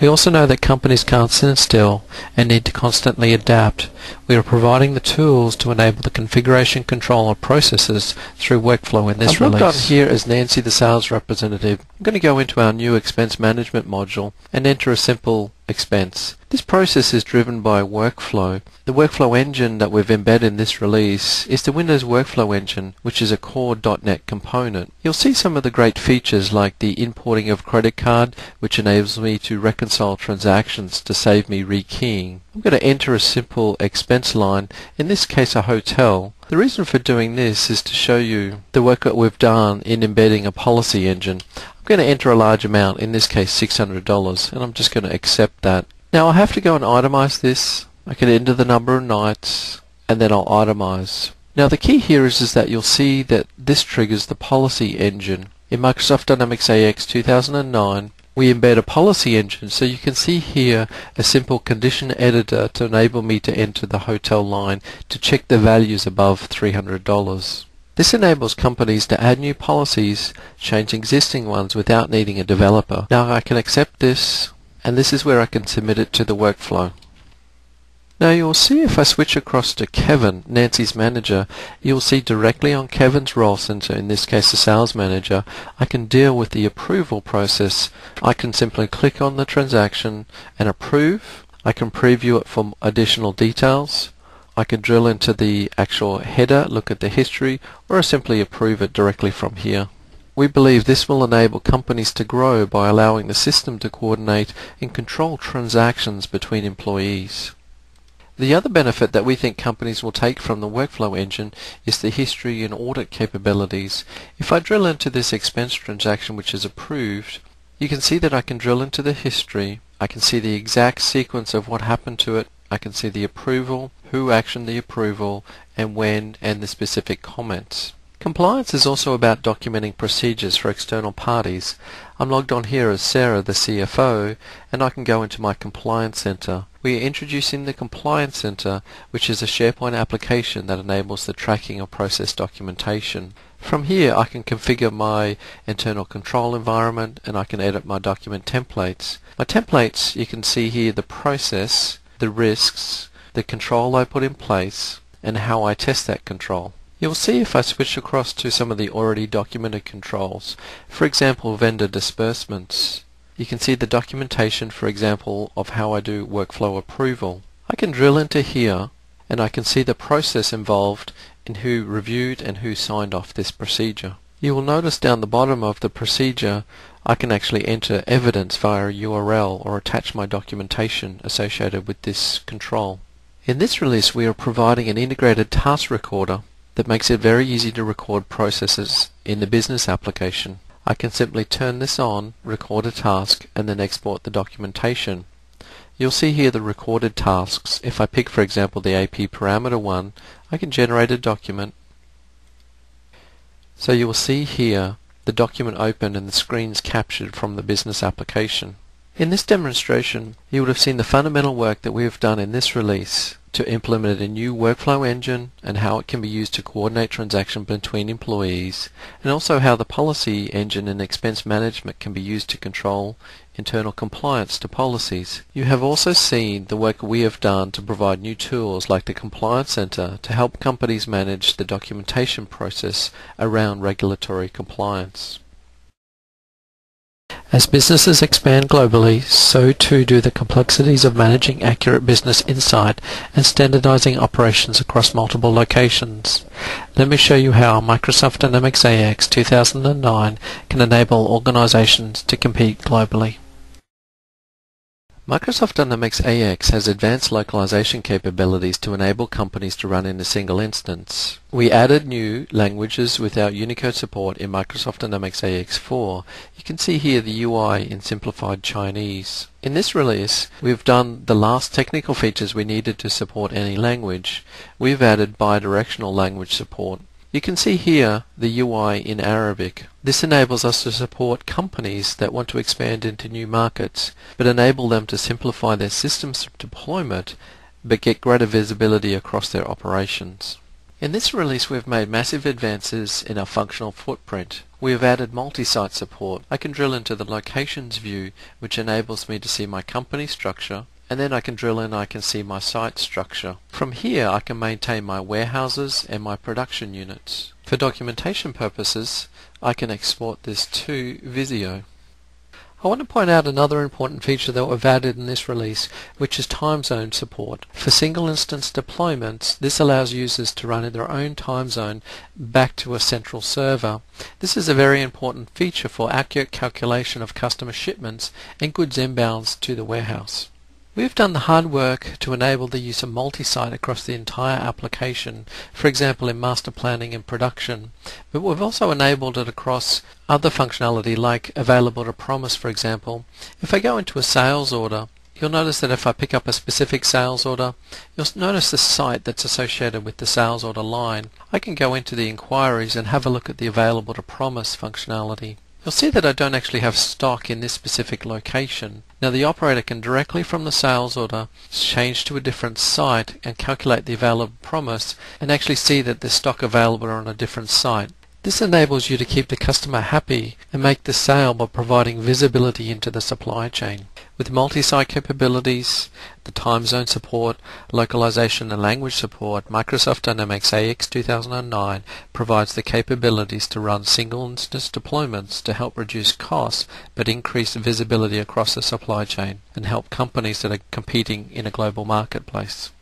We also know that companies can't sit still and need to constantly adapt. We are providing the tools to enable the configuration control of processes through workflow in this I've release. logged on here as Nancy the sales representative. I'm going to go into our new expense management module and enter a simple expense. This process is driven by workflow. The workflow engine that we've embedded in this release is the Windows Workflow Engine, which is a core .NET component. You'll see some of the great features like the importing of credit card, which enables me to reconcile transactions to save me rekeying. I'm going to enter a simple expense line, in this case a hotel. The reason for doing this is to show you the work that we've done in embedding a policy engine. Going to enter a large amount, in this case $600, and I'm just going to accept that. Now I have to go and itemize this. I can enter the number of nights, and then I'll itemize. Now the key here is, is that you'll see that this triggers the policy engine. In Microsoft Dynamics AX 2009, we embed a policy engine so you can see here a simple condition editor to enable me to enter the hotel line to check the values above $300. This enables companies to add new policies, change existing ones without needing a developer. Now I can accept this and this is where I can submit it to the workflow. Now you'll see if I switch across to Kevin, Nancy's manager, you'll see directly on Kevin's role center, in this case the sales manager, I can deal with the approval process. I can simply click on the transaction and approve. I can preview it for additional details. I can drill into the actual header, look at the history, or simply approve it directly from here. We believe this will enable companies to grow by allowing the system to coordinate and control transactions between employees. The other benefit that we think companies will take from the workflow engine is the history and audit capabilities. If I drill into this expense transaction which is approved, you can see that I can drill into the history. I can see the exact sequence of what happened to it. I can see the approval, who actioned the approval, and when, and the specific comments. Compliance is also about documenting procedures for external parties. I'm logged on here as Sarah, the CFO, and I can go into my Compliance Center. We are introducing the Compliance Center, which is a SharePoint application that enables the tracking of process documentation. From here I can configure my internal control environment and I can edit my document templates. My templates, you can see here the process, the risks, the control I put in place, and how I test that control. You'll see if I switch across to some of the already documented controls, for example vendor disbursements, you can see the documentation for example of how I do workflow approval. I can drill into here and I can see the process involved in who reviewed and who signed off this procedure. You will notice down the bottom of the procedure I can actually enter evidence via a URL or attach my documentation associated with this control. In this release we are providing an integrated task recorder that makes it very easy to record processes in the business application. I can simply turn this on, record a task, and then export the documentation. You'll see here the recorded tasks. If I pick for example the AP parameter one, I can generate a document. So you will see here the document opened and the screens captured from the business application. In this demonstration, you would have seen the fundamental work that we have done in this release to implement a new workflow engine and how it can be used to coordinate transactions between employees, and also how the policy engine and expense management can be used to control internal compliance to policies. You have also seen the work we have done to provide new tools like the Compliance Center to help companies manage the documentation process around regulatory compliance. As businesses expand globally, so too do the complexities of managing accurate business insight and standardizing operations across multiple locations. Let me show you how Microsoft Dynamics AX 2009 can enable organizations to compete globally. Microsoft Dynamics AX has advanced localization capabilities to enable companies to run in a single instance. We added new languages without Unicode support in Microsoft Dynamics AX4. You can see here the UI in simplified Chinese. In this release, we've done the last technical features we needed to support any language. We've added bidirectional language support. You can see here the UI in Arabic. This enables us to support companies that want to expand into new markets, but enable them to simplify their systems deployment, but get greater visibility across their operations. In this release we've made massive advances in our functional footprint. We have added multi-site support. I can drill into the locations view which enables me to see my company structure and then I can drill in I can see my site structure. From here I can maintain my warehouses and my production units. For documentation purposes I can export this to Visio. I want to point out another important feature that we've added in this release, which is time zone support. For single instance deployments, this allows users to run in their own time zone back to a central server. This is a very important feature for accurate calculation of customer shipments and goods inbounds to the warehouse. We've done the hard work to enable the use of multi-site across the entire application, for example in master planning and production, but we've also enabled it across other functionality like available to promise for example. If I go into a sales order, you'll notice that if I pick up a specific sales order, you'll notice the site that's associated with the sales order line. I can go into the inquiries and have a look at the available to promise functionality. You'll see that I don't actually have stock in this specific location. Now the operator can directly from the sales order change to a different site and calculate the available promise and actually see that there's stock available on a different site. This enables you to keep the customer happy and make the sale by providing visibility into the supply chain. With multi-site capabilities, the time zone support, localization and language support, Microsoft Dynamics AX 2009 provides the capabilities to run single instance deployments to help reduce costs but increase visibility across the supply chain and help companies that are competing in a global marketplace.